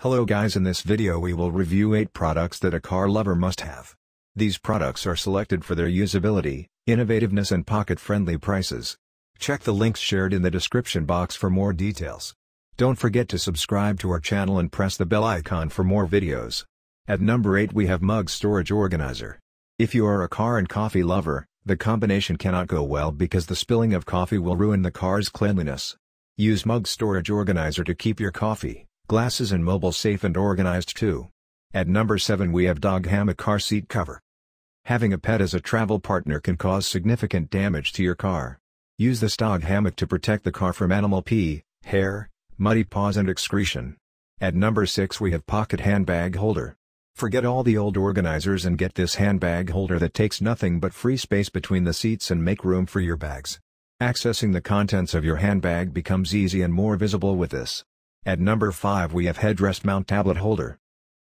Hello guys in this video we will review 8 products that a car lover must have. These products are selected for their usability, innovativeness and pocket-friendly prices. Check the links shared in the description box for more details. Don't forget to subscribe to our channel and press the bell icon for more videos. At number 8 we have Mug Storage Organizer. If you are a car and coffee lover, the combination cannot go well because the spilling of coffee will ruin the car's cleanliness. Use Mug Storage Organizer to keep your coffee, glasses and mobile safe and organized too. At number 7 we have Dog Hammock Car Seat Cover. Having a pet as a travel partner can cause significant damage to your car. Use this dog hammock to protect the car from animal pee, hair, muddy paws and excretion. At number 6 we have Pocket Handbag Holder. Forget all the old organizers and get this handbag holder that takes nothing but free space between the seats and make room for your bags. Accessing the contents of your handbag becomes easy and more visible with this. At number 5 we have headrest mount tablet holder.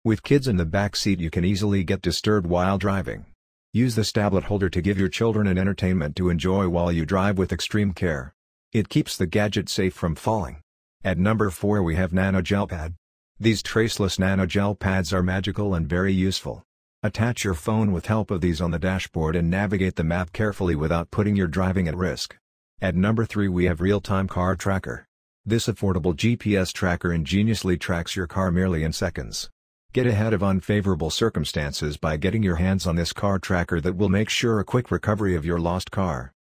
With kids in the back seat you can easily get disturbed while driving. Use this tablet holder to give your children an entertainment to enjoy while you drive with extreme care. It keeps the gadget safe from falling. At number 4 we have Nano Gel Pad. These traceless nano gel pads are magical and very useful. Attach your phone with help of these on the dashboard and navigate the map carefully without putting your driving at risk. At number 3 we have Real-Time Car Tracker. This affordable GPS tracker ingeniously tracks your car merely in seconds. Get ahead of unfavorable circumstances by getting your hands on this car tracker that will make sure a quick recovery of your lost car.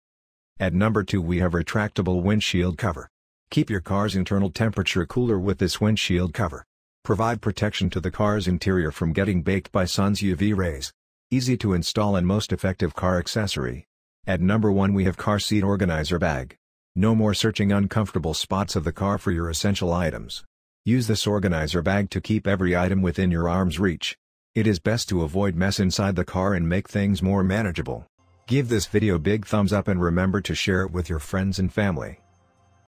At number 2 we have retractable windshield cover. Keep your car's internal temperature cooler with this windshield cover. Provide protection to the car's interior from getting baked by sun's UV rays. Easy to install and most effective car accessory. At number 1 we have Car Seat Organizer Bag. No more searching uncomfortable spots of the car for your essential items. Use this organizer bag to keep every item within your arm's reach. It is best to avoid mess inside the car and make things more manageable. Give this video big thumbs up and remember to share it with your friends and family.